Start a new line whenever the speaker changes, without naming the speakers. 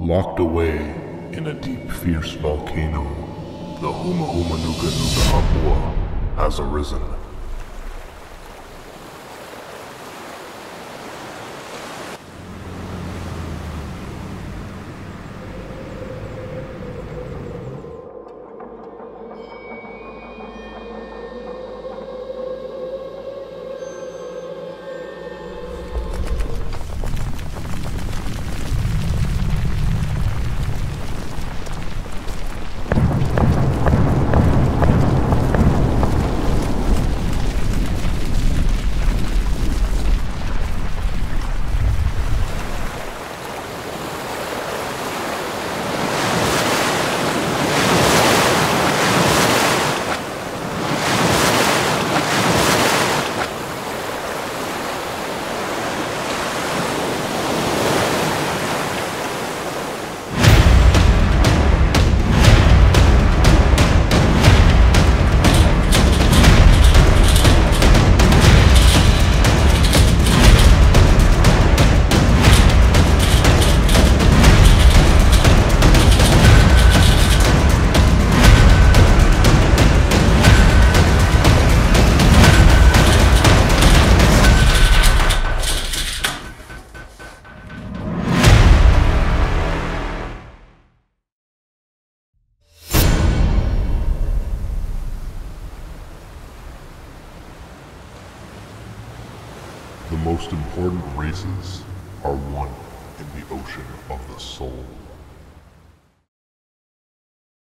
Locked away in a deep, fierce volcano, the Humuhumunukunukuapua'a has arisen. The most important races are one in the ocean of the soul.